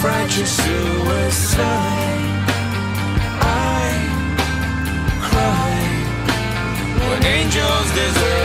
fragile suicide. I cry when angels deserve.